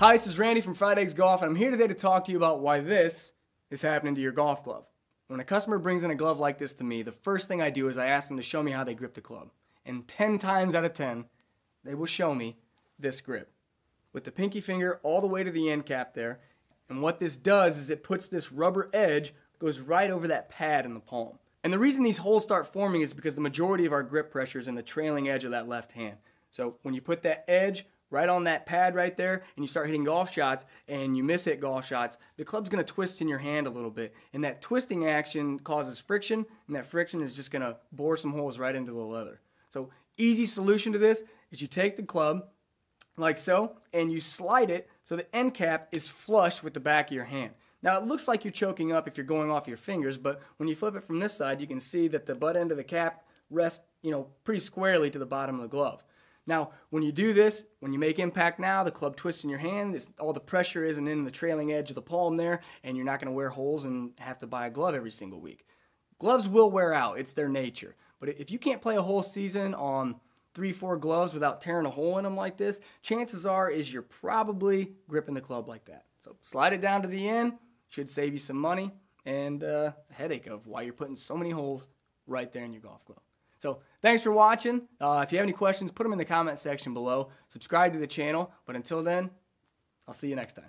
Hi, this is Randy from Fried Eggs Golf, and I'm here today to talk to you about why this is happening to your golf glove. When a customer brings in a glove like this to me, the first thing I do is I ask them to show me how they grip the club. And 10 times out of 10, they will show me this grip. With the pinky finger all the way to the end cap there, and what this does is it puts this rubber edge, goes right over that pad in the palm. And the reason these holes start forming is because the majority of our grip pressure is in the trailing edge of that left hand. So when you put that edge right on that pad right there and you start hitting golf shots and you miss hit golf shots, the club's going to twist in your hand a little bit. And that twisting action causes friction, and that friction is just going to bore some holes right into the leather. So easy solution to this is you take the club like so and you slide it so the end cap is flush with the back of your hand. Now it looks like you're choking up if you're going off your fingers, but when you flip it from this side, you can see that the butt end of the cap rests, you know, pretty squarely to the bottom of the glove. Now, when you do this, when you make impact now, the club twists in your hand, all the pressure isn't in the trailing edge of the palm there, and you're not going to wear holes and have to buy a glove every single week. Gloves will wear out, it's their nature. But if you can't play a whole season on three, four gloves without tearing a hole in them like this, chances are is you're probably gripping the club like that. So slide it down to the end, should save you some money and uh, a headache of why you're putting so many holes right there in your golf glove. So thanks for watching. Uh, if you have any questions, put them in the comment section below. Subscribe to the channel. But until then, I'll see you next time.